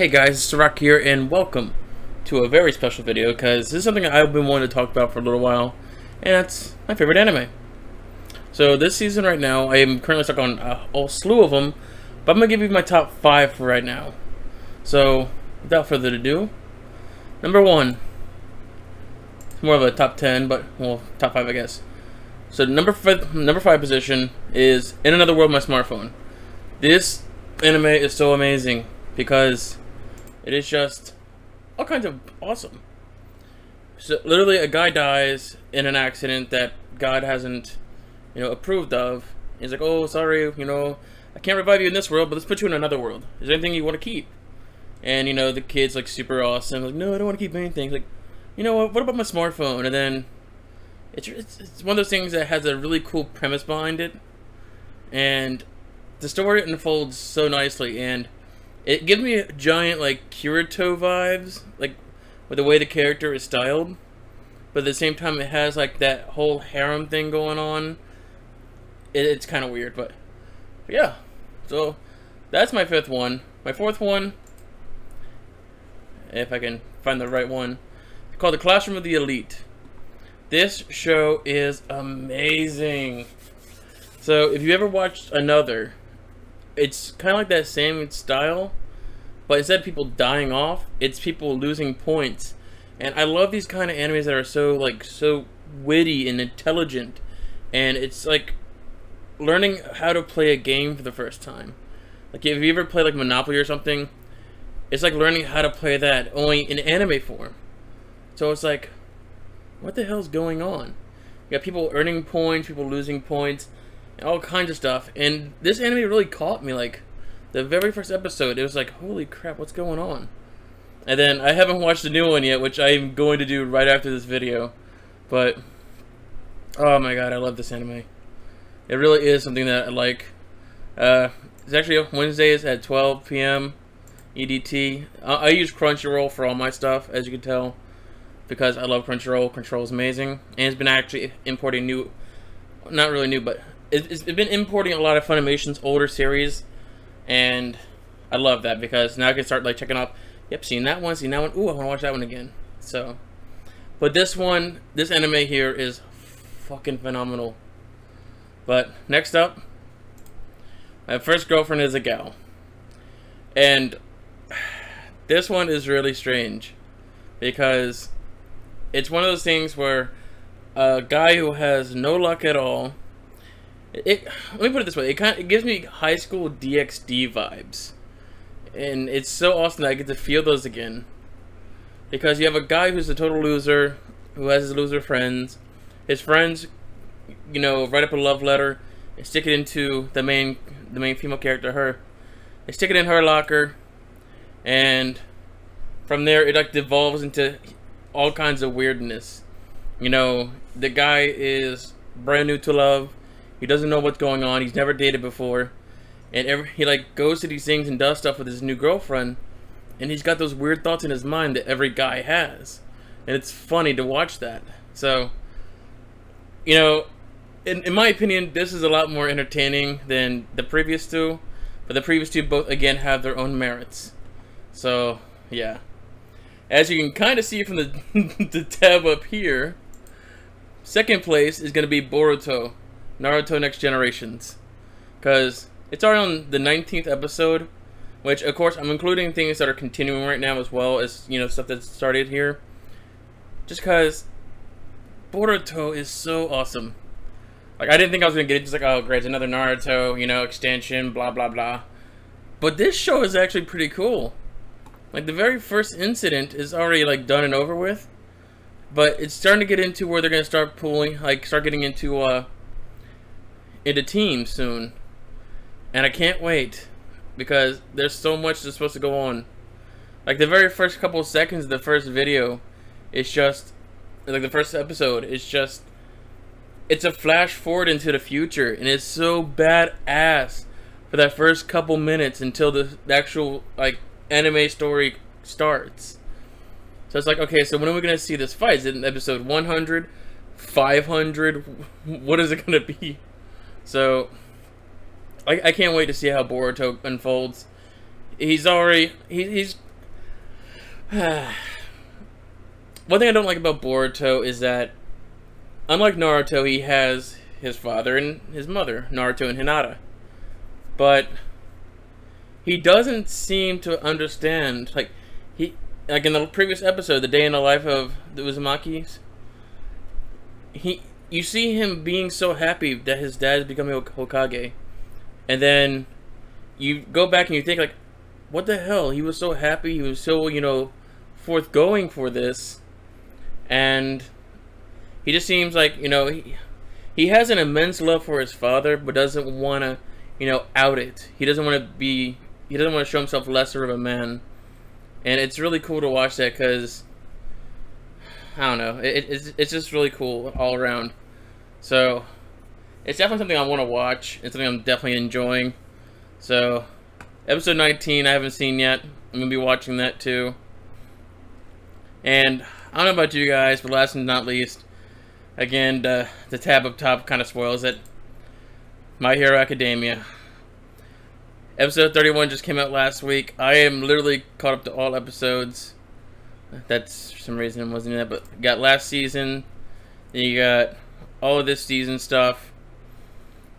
Hey guys, it's Rock here, and welcome to a very special video, because this is something I've been wanting to talk about for a little while, and that's my favorite anime. So this season right now, I am currently stuck on a whole slew of them, but I'm going to give you my top 5 for right now. So, without further ado, number 1. It's more of a top 10, but, well, top 5 I guess. So number five, number 5 position is In Another World My Smartphone. This anime is so amazing, because it is just all kinds of awesome. So literally, a guy dies in an accident that God hasn't, you know, approved of. He's like, "Oh, sorry, you know, I can't revive you in this world, but let's put you in another world. Is there anything you want to keep?" And you know, the kid's like super awesome. Like, no, I don't want to keep anything. He's like, you know what? What about my smartphone? And then it's, it's it's one of those things that has a really cool premise behind it, and the story unfolds so nicely and it gives me giant like Kirito vibes, like with the way the character is styled. But at the same time, it has like that whole harem thing going on. It, it's kind of weird, but, but yeah. So that's my fifth one. My fourth one, if I can find the right one, called The Classroom of the Elite. This show is amazing. So if you ever watched another, it's kind of like that same style, but instead of people dying off, it's people losing points. And I love these kind of animes that are so like so witty and intelligent, and it's like learning how to play a game for the first time. Like if you ever play like Monopoly or something, it's like learning how to play that only in anime form. So it's like, what the hell's going on? You got people earning points, people losing points, all kinds of stuff. And this anime really caught me. Like, the very first episode, it was like, holy crap, what's going on? And then I haven't watched the new one yet, which I'm going to do right after this video. But, oh my god, I love this anime. It really is something that I like. Uh, it's actually Wednesdays at 12 p.m. EDT. I, I use Crunchyroll for all my stuff, as you can tell, because I love Crunchyroll. Crunchyroll is amazing, and it's been actually importing new, not really new, but it's, it's been importing a lot of Funimation's older series, and I love that because now I can start like checking off. Yep, seen that one, seen that one. Ooh, I want to watch that one again. So, but this one, this anime here is fucking phenomenal. But next up, my first girlfriend is a gal, and this one is really strange because it's one of those things where a guy who has no luck at all it, let me put it this way: it kind of, it gives me high school DxD vibes, and it's so awesome that I get to feel those again. Because you have a guy who's a total loser, who has his loser friends. His friends, you know, write up a love letter and stick it into the main, the main female character, her. They stick it in her locker, and from there it like devolves into all kinds of weirdness. You know, the guy is brand new to love he doesn't know what's going on. He's never dated before. And every, he like goes to these things and does stuff with his new girlfriend. And he's got those weird thoughts in his mind that every guy has. And it's funny to watch that. So, you know, in, in my opinion, this is a lot more entertaining than the previous two. But the previous two both, again, have their own merits. So, yeah. As you can kind of see from the, the tab up here, second place is going to be Boruto. Naruto Next Generations. Because it's already on the 19th episode, which, of course, I'm including things that are continuing right now as well as, you know, stuff that started here. Just because Boruto is so awesome. Like, I didn't think I was going to get it. Just like, oh, great, another Naruto, you know, extension, blah, blah, blah. But this show is actually pretty cool. Like, the very first incident is already, like, done and over with. But it's starting to get into where they're going to start pulling, like, start getting into, uh, into teams soon. And I can't wait because there's so much that's supposed to go on. Like the very first couple seconds of the first video, it's just like the first episode, it's just it's a flash forward into the future and it's so badass for that first couple minutes until the, the actual like anime story starts. So it's like, okay, so when are we going to see this fight? Is it in episode 100? 500? What is it going to be? So, I, I can't wait to see how Boruto unfolds. He's already he, he's One thing I don't like about Boruto is that, unlike Naruto, he has his father and his mother, Naruto and Hinata. But he doesn't seem to understand. Like he, like in the previous episode, the day in the life of the Uzumakis. He, you see him being so happy that his dad is becoming a Hokage, and then you go back and you think like, what the hell? He was so happy. He was so you know, forthgoing for this, and he just seems like you know he he has an immense love for his father, but doesn't want to you know out it. He doesn't want to be he doesn't want to show himself lesser of a man, and it's really cool to watch that because I don't know, it, it's it's just really cool all around. So it's definitely something I want to watch. It's something I'm definitely enjoying. So episode 19 I haven't seen yet. I'm gonna be watching that too. And I don't know about you guys, but last and not least, again, the, the tab up top kind of spoils it. My Hero Academia. Episode 31 just came out last week. I am literally caught up to all episodes. That's for some reason it wasn't in that, but got last season. You got all of this season stuff.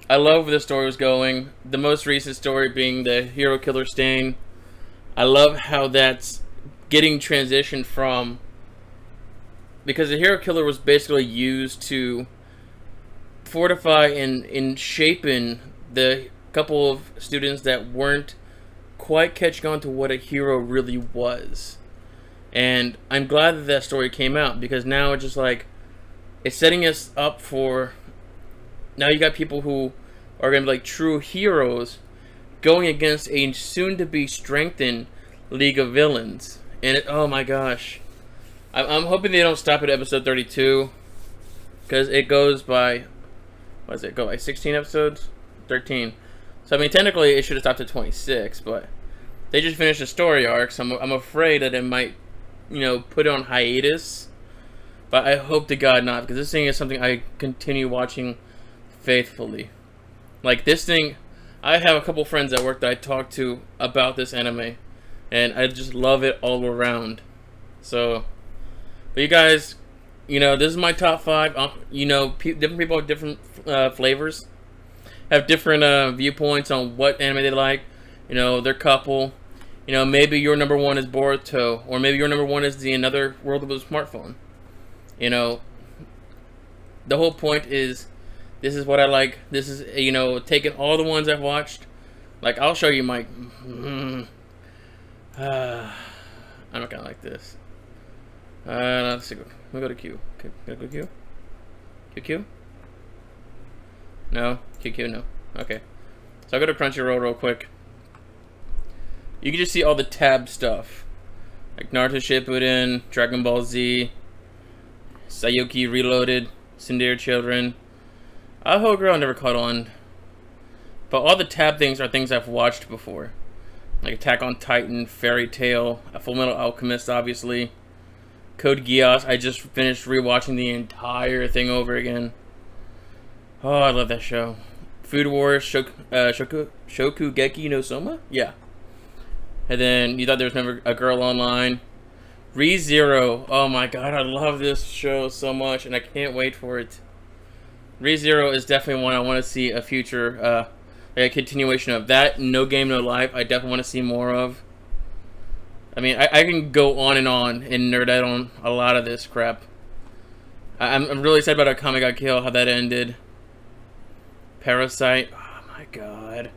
I love where the story was going. The most recent story being the hero killer stain. I love how that's getting transitioned from because the hero killer was basically used to fortify and in shaping the couple of students that weren't quite catching on to what a hero really was. And I'm glad that that story came out because now it's just like it's setting us up for now you got people who are going to be like true heroes going against a soon to be strengthened League of Villains. And it, oh my gosh. I'm, I'm hoping they don't stop at episode 32 because it goes by what does it go by 16 episodes 13 so, I mean, technically it should have stopped at 26, but they just finished a story arc, so I'm, I'm afraid that it might, you know, put it on hiatus. But I hope to God not, because this thing is something I continue watching faithfully. Like, this thing, I have a couple friends at work that I talk to about this anime, and I just love it all around. So, but you guys, you know, this is my top five. Um, you know, pe different people have different uh, flavors have different uh, viewpoints on what anime they like. You know, their couple. You know, maybe your number one is Boruto, or maybe your number one is the Another World of a Smartphone. You know, the whole point is, this is what I like. This is you know, taking all the ones I've watched. Like I'll show you my. Mm, uh, I'm not gonna like this. Uh, let's see. Me go to Q. Okay, go to Q. Q Q. No? QQ, no. Okay. So I'll go to Crunchyroll real quick. You can just see all the tab stuff. Like Naruto Shippuden, Dragon Ball Z, Saiyuki Reloaded, Tsuredure Children. Aho Girl I never caught on. But all the tab things are things I've watched before. Like Attack on Titan, Fairy Tail, A Full Metal Alchemist, obviously. Code Geass, I just finished rewatching the entire thing over again. Oh, I love that show. Food Wars, Shoku, uh, Shoku, Shokugeki no Soma? Yeah. And then you thought there was never a girl online. ReZero. Oh my god, I love this show so much, and I can't wait for it. ReZero is definitely one I want to see a future, uh, a continuation of. That, No Game, No Life, I definitely want to see more of. I mean, I, I can go on and on and nerd out on a lot of this crap. I, I'm, I'm really sad about Akame ga Kill, how that ended. Parasite. Oh my god.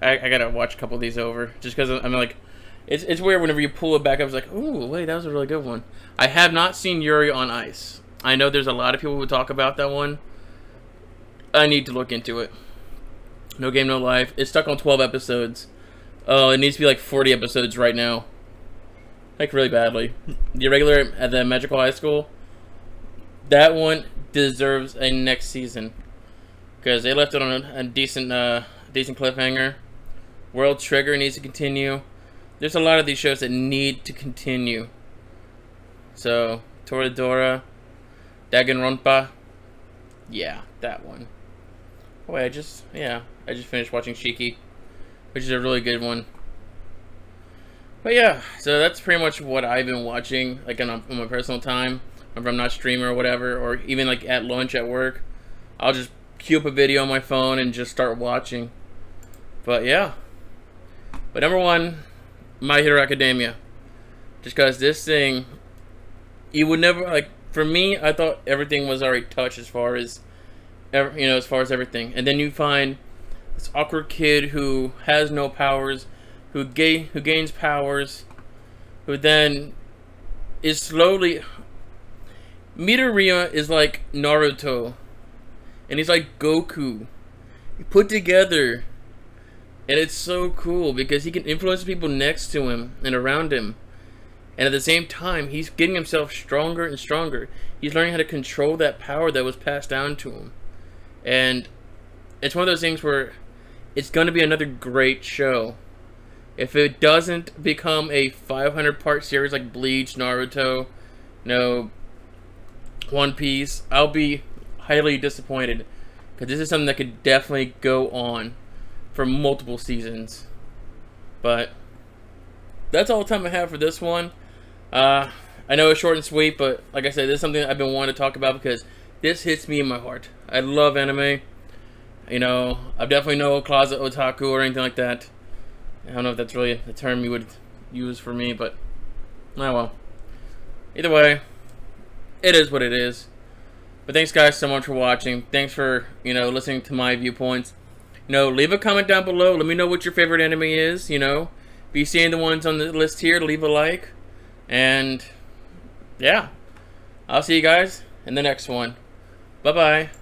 I, I gotta watch a couple of these over. Just because I'm like, it's, it's weird whenever you pull it back up, it's like, ooh, wait, that was a really good one. I have not seen Yuri on Ice. I know there's a lot of people who talk about that one. I need to look into it. No Game, No Life. It's stuck on 12 episodes. Oh, it needs to be like 40 episodes right now. Like, really badly. The regular at the Magical High School, that one deserves a next season because they left it on a, a decent, uh, decent cliffhanger. World Trigger needs to continue. There's a lot of these shows that need to continue. So, Toradora, Danganronpa, yeah, that one. Oh, wait, I just, yeah, I just finished watching Shiki, which is a really good one. But yeah, so that's pretty much what I've been watching, like on, my personal time, if I'm not streaming or whatever, or even like at lunch at work. I'll just queue up a video on my phone and just start watching. But yeah. But number one, My Hero Academia. Just because this thing, you would never, like, for me, I thought everything was already touched as far as, you know, as far as everything. And then you find this awkward kid who has no powers, who, ga who gains powers, who then is slowly... Midoriya is like Naruto, and he's like Goku, put together. And it's so cool because he can influence people next to him and around him. And at the same time, he's getting himself stronger and stronger. He's learning how to control that power that was passed down to him. And it's one of those things where it's going to be another great show. If it doesn't become a 500 part series like Bleach, Naruto, no One Piece, I'll be highly disappointed. Because this is something that could definitely go on for multiple seasons. But that's all the time I have for this one. Uh, I know it's short and sweet, but like I said, this is something I've been wanting to talk about because this hits me in my heart. I love anime. You know, I'm definitely no closet otaku or anything like that. I don't know if that's really the term you would use for me, but oh well. Either way, it is what it is. But thanks guys so much for watching. Thanks for, you know, listening to my viewpoints. Know, leave a comment down below. Let me know what your favorite enemy is, you know. If you see any the ones on the list here, leave a like. And, yeah. I'll see you guys in the next one. Bye-bye.